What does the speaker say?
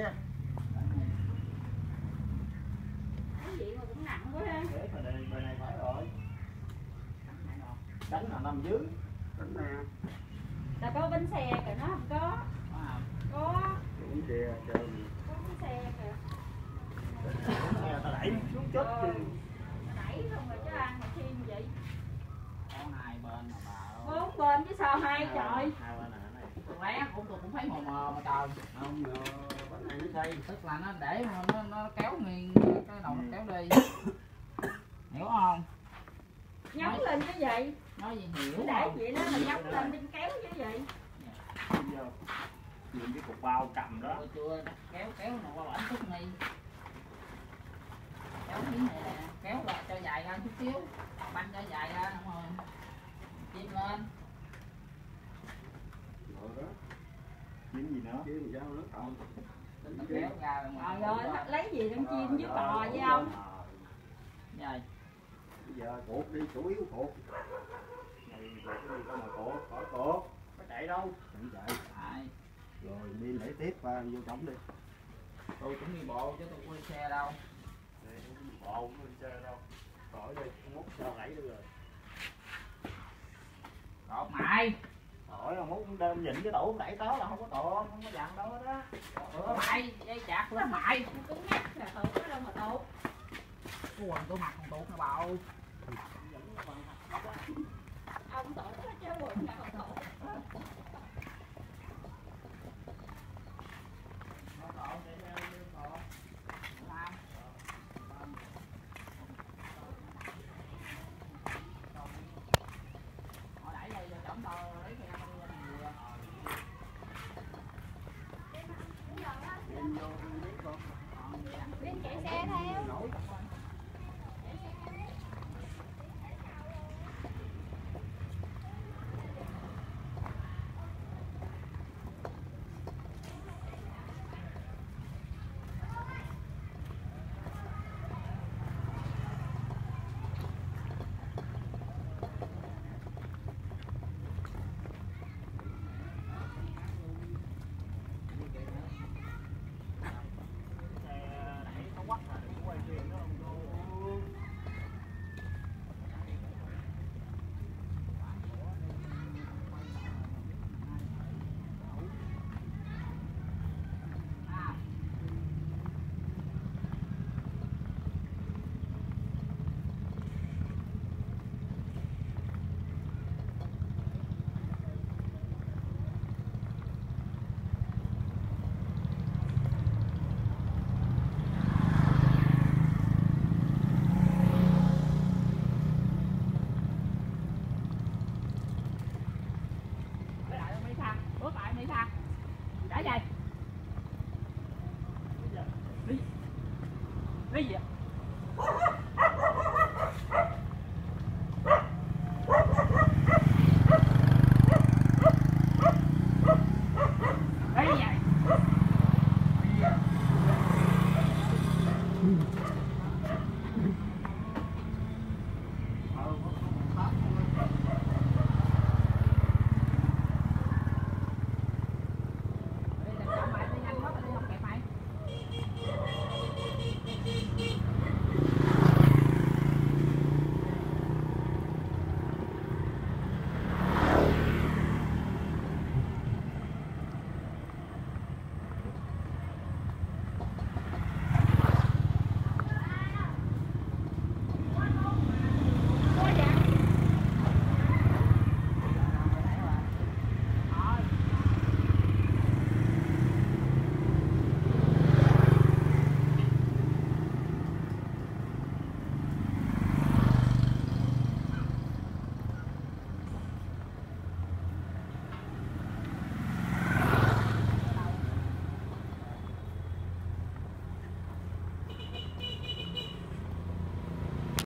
kia cái gì mà cũng nặng quá ha. Để bên này bên này phải rồi. Đánh là nằm dưới. Đánh nè là có bánh xe kìa nó không có. Có cũng kìa trời có bánh xe kìa. Nghe ta đẩy xuống chết đi đẩy không rồi chứ ăn mà khiêm vậy. Có hai bên mà bà bốn bên chứ sao hai trời. Hai bên này này. Lé cũng tôi cũng thấy mờ mờ mà trời. Không ngờ tức là nó để mà nó, nó kéo nghiêng cái đầu nó kéo đi. Hiểu không? Nhóng lên cái gì? nói gì hiểu để không? vậy đó mà nhóng lên bên kéo chứ gì? Bây giờ dùng cái cục bao cầm đó. Tôi chưa kéo kéo nó qua bển chút mi. Kéo miếng này nè kéo lại cho dài ra chút xíu. Banh cho dài ra đúng rồi chim lên. Rồi đó. Kiếm gì nữa? Kiếm sao nữa không trời ơi lấy gì con chim với bò với ông? Rồi, bây giờ cột đi chủ yếu cột này cột đi có mà cột khỏi cột có chạy đâu? Không chạy. Tại rồi đi lấy tiếp và vô trống đi. Tôi cũng đi bộ chứ tôi đi xe đâu. Không đi bộ không đi chơi đâu. Khỏi đi mốt sao đẩy được rồi. Cột mày khỏi mà mốt đem nhìn cái tủ đẩy tới là không có tụt không có dặn đâu hết á. Ủa mày dây chặt lên mày. Cứng nhắc là tụt nó đâu mà tụt cái quần tôi mặc còn tuột nó bầu ông tụt nó chứ quần nào tụt Họ đẩy đây cho chổng tao lấy cái ăn đi ăn vừa. bên chạy xe theo Ủa bạn đi sao? Đã vậy? Đi. Đi gì vậy?